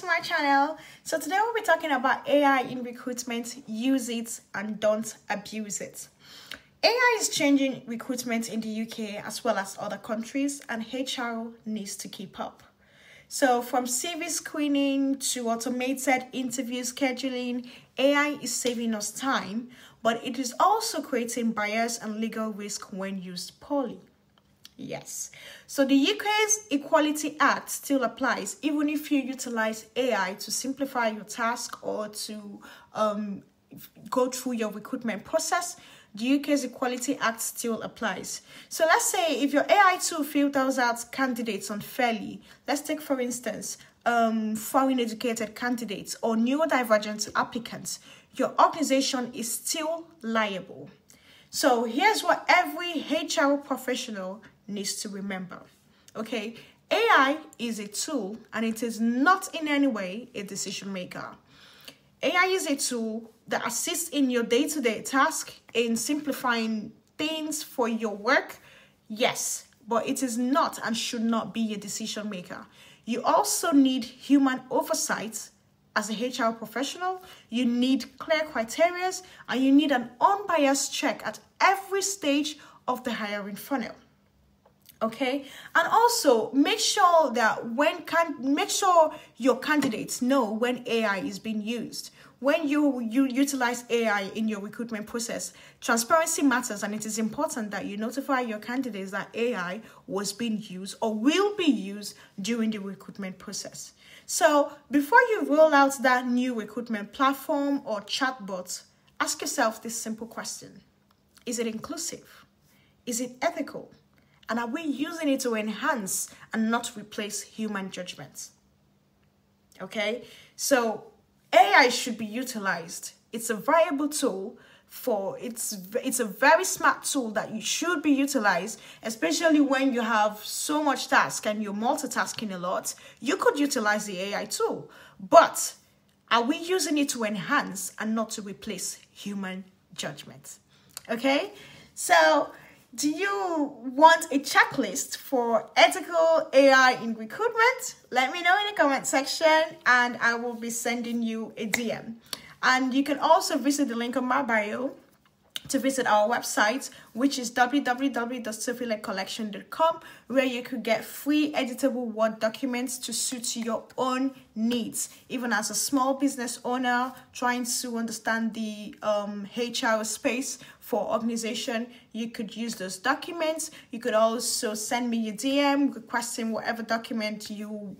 to my channel. So today we'll be talking about AI in recruitment, use it and don't abuse it. AI is changing recruitment in the UK as well as other countries and HR needs to keep up. So from CV screening to automated interview scheduling, AI is saving us time, but it is also creating bias and legal risk when used poorly. Yes. So the UK's Equality Act still applies even if you utilize AI to simplify your task or to um, go through your recruitment process. The UK's Equality Act still applies. So let's say if your AI tool filters out candidates unfairly, let's take for instance um, foreign educated candidates or neurodivergent applicants, your organization is still liable. So here's what every HR professional needs to remember. Okay, AI is a tool and it is not in any way a decision maker. AI is a tool that assists in your day to day task in simplifying things for your work. Yes, but it is not and should not be a decision maker. You also need human oversight as a HR professional. You need clear criteria and you need an unbiased check at every stage of the hiring funnel okay? And also make sure that when can make sure your candidates know when ai is being used. When you you utilize ai in your recruitment process transparency matters and it is important that you notify your candidates that ai was being used or will be used during the recruitment process. So before you roll out that new recruitment platform or chatbot ask yourself this simple question. Is it inclusive? Is it ethical and are we using it to enhance and not replace human judgment? Okay, so AI should be utilized. It's a viable tool for it's it's a very smart tool that you should be utilized especially when you have so much task and you're multitasking a lot. You could utilize the ai tool. But are we using it to enhance and not to replace human judgment okay? So do you want a checklist for ethical AI in recruitment? Let me know in the comment section and I will be sending you a DM. And you can also visit the link on my bio to visit our website, which is www.sophyletcollection.com, where you could get free editable Word documents to suit your own needs. Even as a small business owner trying to understand the um, HR space for organization, you could use those documents. You could also send me a DM requesting whatever document you